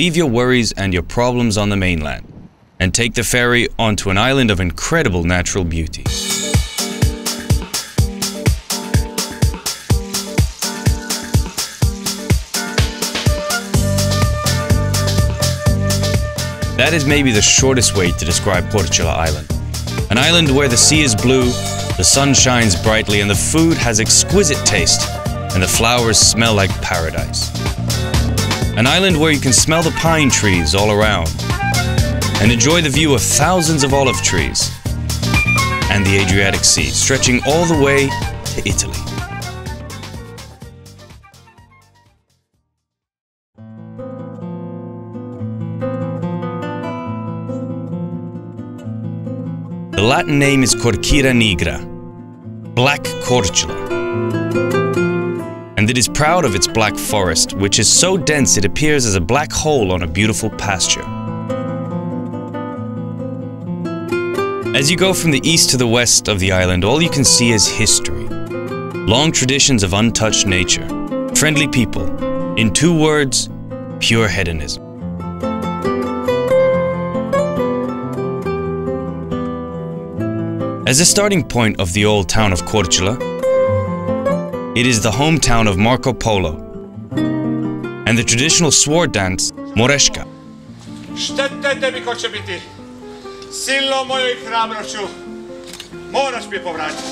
leave your worries and your problems on the mainland and take the ferry onto an island of incredible natural beauty. That is maybe the shortest way to describe Korčula Island. An island where the sea is blue, the sun shines brightly, and the food has exquisite taste, and the flowers smell like paradise. An island where you can smell the pine trees all around, and enjoy the view of thousands of olive trees, and the Adriatic Sea stretching all the way to Italy. The Latin name is Corcyra nigra, Black Korčula. It is proud of its black forest, which is so dense it appears as a black hole on a beautiful pasture. As you go from the east to the west of the island, all you can see is history. Long traditions of untouched nature, friendly people, in two words, pure hedonism. As a starting point of the old town of Korčula, it is the hometown of Marco Polo and the traditional sword dance Moreška. Štete tebi ko će biti. Silno mojoj hrabroću. Moraš mi povratiti.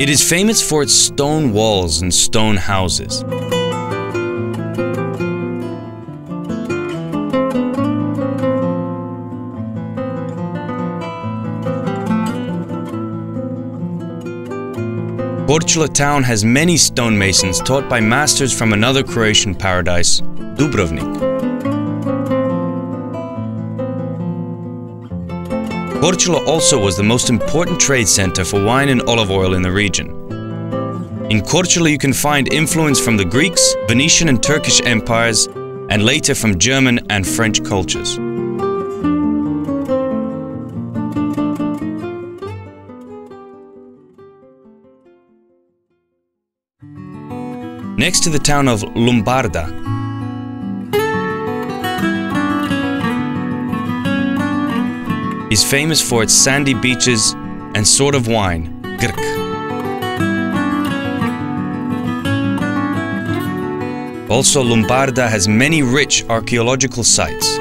It is famous for its stone walls and stone houses. Korčula town has many stonemasons taught by masters from another Croatian paradise, Dubrovnik. Korčula also was the most important trade center for wine and olive oil in the region. In Korčula you can find influence from the Greeks, Venetian and Turkish empires, and later from German and French cultures. Next to the town of Lumbarda, is famous for its sandy beaches and sort of wine, Grk. Also, Lumbarda has many rich archaeological sites.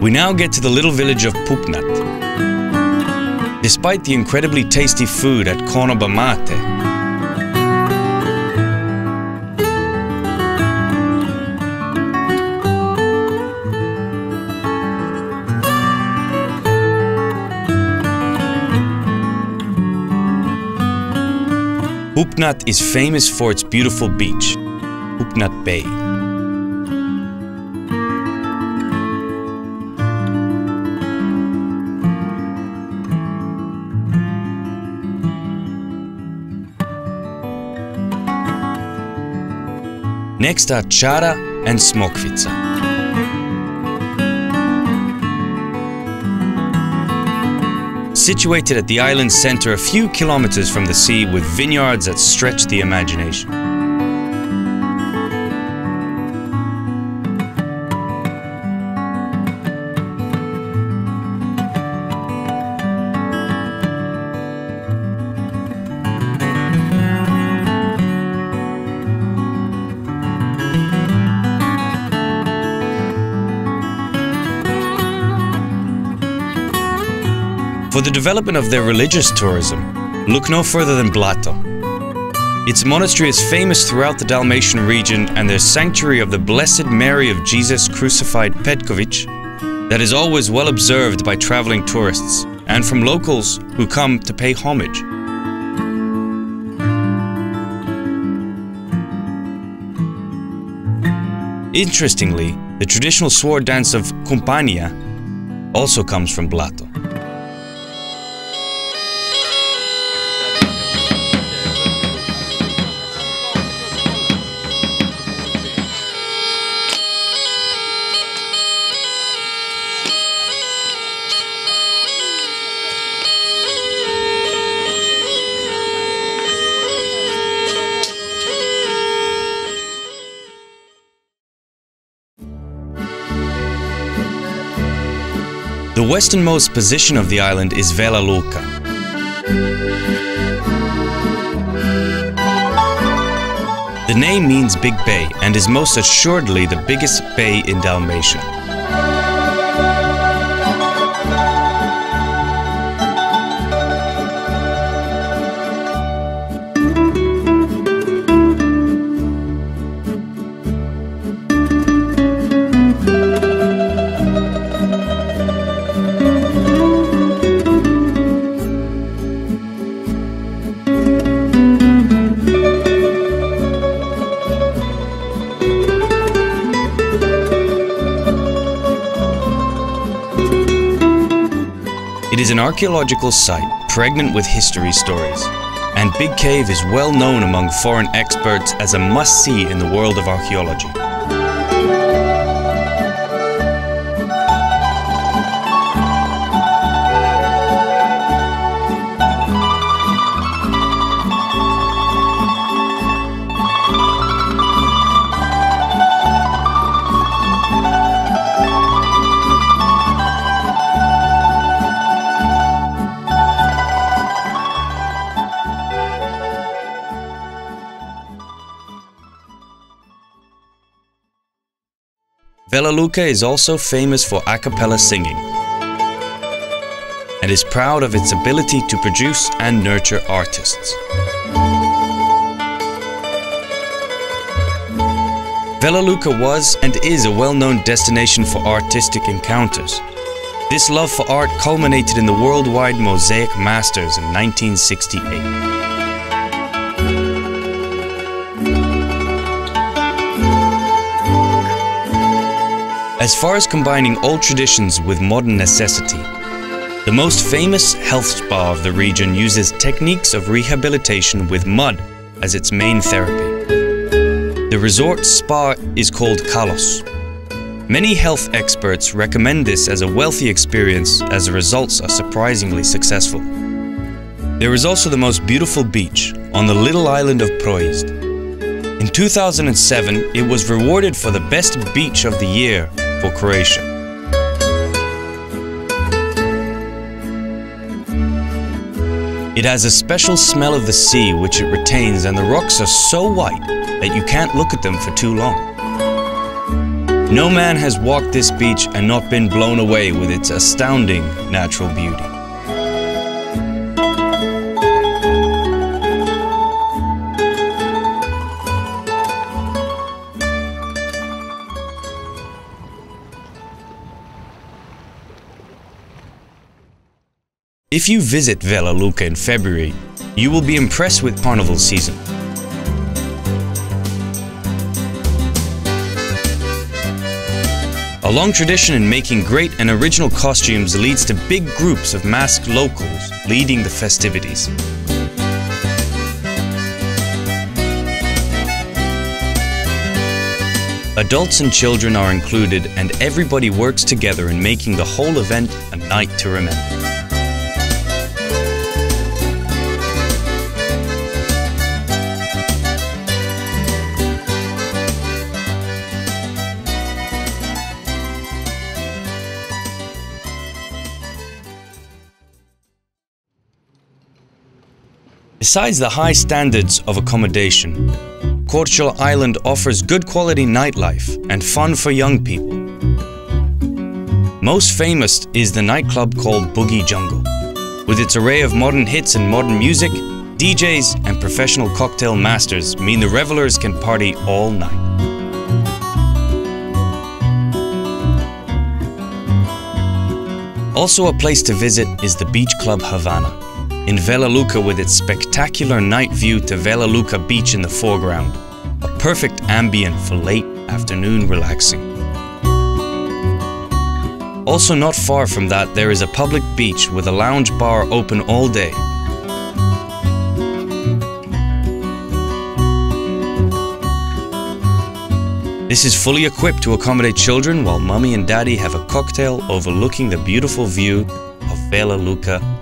We now get to the little village of Pupnat. Despite the incredibly tasty food at Konoba Mate, Pupnat is famous for its beautiful beach, Pupnat Bay. Next are Čara and Smokvica. Situated at the island's center a few kilometers from the sea with vineyards that stretch the imagination. For the development of their religious tourism, look no further than Blato. Its monastery is famous throughout the Dalmatian region and their sanctuary of the Blessed Mary of Jesus Crucified Petkovic that is always well observed by traveling tourists and from locals who come to pay homage. Interestingly, the traditional sword dance of Kumpania also comes from Blato. The westernmost position of the island is Vela Luka. The name means big bay and is most assuredly the biggest bay in Dalmatia. Is an archaeological site pregnant with history stories, and Big Cave is well known among foreign experts as a must see in the world of archaeology. Vela Luka is also famous for a cappella singing and is proud of its ability to produce and nurture artists. Vela Luka was and is a well-known destination for artistic encounters. This love for art culminated in the Worldwide Mosaic Masters in 1968. As far as combining old traditions with modern necessity, the most famous health spa of the region uses techniques of rehabilitation with mud as its main therapy. The resort spa is called Kalos. Many health experts recommend this as a wealthy experience as the results are surprisingly successful. There is also the most beautiful beach on the little island of Proizd. In 2007, it was rewarded for the best beach of the year Croatia. It has a special smell of the sea which it retains and the rocks are so white that you can't look at them for too long. No man has walked this beach and not been blown away with its astounding natural beauty. If you visit Vela Luka in February, you will be impressed with carnival season. A long tradition in making great and original costumes leads to big groups of masked locals leading the festivities. Adults and children are included and everybody works together in making the whole event a night to remember. Besides the high standards of accommodation, Korčula Island offers good quality nightlife and fun for young people. Most famous is the nightclub called Boogie Jungle. With its array of modern hits and modern music, DJs and professional cocktail masters mean the revelers can party all night. Also a place to visit is the Beach Club Havana in Vela Luka with its spectacular night view to Vela Luka Beach in the foreground, a perfect ambient for late afternoon relaxing. Also not far from that there is a public beach with a lounge bar open all day. This is fully equipped to accommodate children while mummy and daddy have a cocktail overlooking the beautiful view of Vela Luka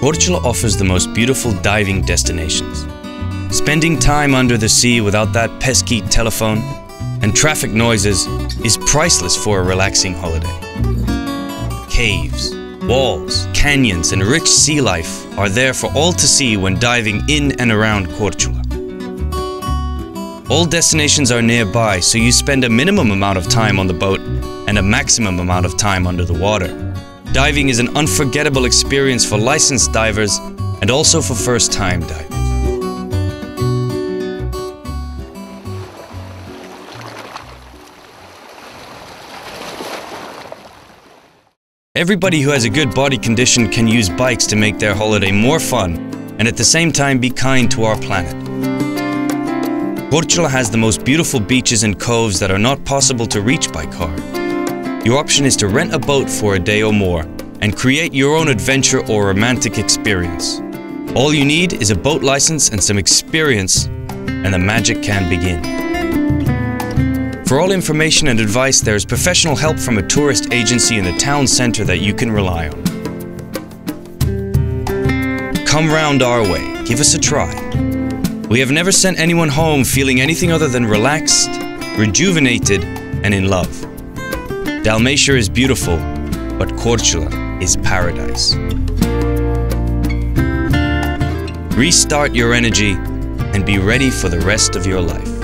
Korčula offers the most beautiful diving destinations. Spending time under the sea without that pesky telephone and traffic noises is priceless for a relaxing holiday. Caves, walls, canyons, and rich sea life are there for all to see when diving in and around Korčula. All destinations are nearby, so you spend a minimum amount of time on the boat and a maximum amount of time under the water. Diving is an unforgettable experience for licensed divers and also for first time divers. Everybody who has a good body condition can use bikes to make their holiday more fun and at the same time be kind to our planet. Korčula has the most beautiful beaches and coves that are not possible to reach by car. Your option is to rent a boat for a day or more and create your own adventure or romantic experience. All you need is a boat license and some experience, and the magic can begin. For all information and advice, there is professional help from a tourist agency in the town center that you can rely on. Come round our way, give us a try. We have never sent anyone home feeling anything other than relaxed, rejuvenated, and in love. Dalmatia is beautiful, but Korčula is paradise. Restart your energy and be ready for the rest of your life.